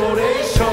devotion.